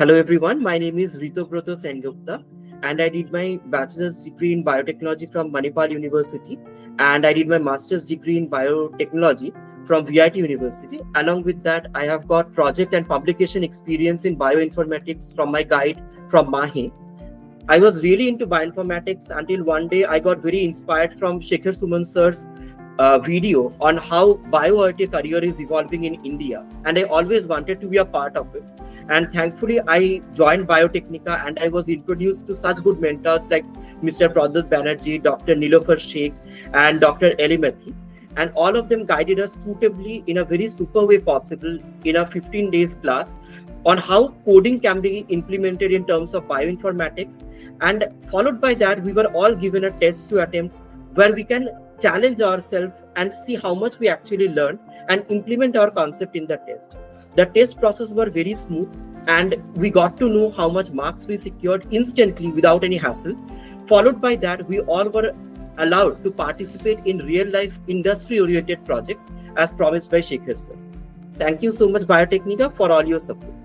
Hello everyone, my name is Ritobrata Sengupta and I did my bachelor's degree in biotechnology from Manipal University and I did my master's degree in biotechnology from VIT University. Along with that, I have got project and publication experience in bioinformatics from my guide from MAHE. I was really into bioinformatics until one day I got very inspired from Shekhar Suman sir's uh, video on how BioIoT career is evolving in India. And I always wanted to be a part of it. And thankfully, I joined Biotecnika and I was introduced to such good mentors like Mr. Pradut Banerjee, Dr. Nilofar Sheikh, and Dr. Elimethi. And all of them guided us suitably in a very super way possible in a 15 days class on how coding can be implemented in terms of bioinformatics. And followed by that, we were all given a test to attempt where we can challenge ourselves and see how much we actually learn and implement our concept in the test. The test process were very smooth and we got to know how much marks we secured instantly without any hassle. Followed by that, we all were allowed to participate in real life industry oriented projects as promised by Shekhar sir. Thank you so much Biotecnika for all your support.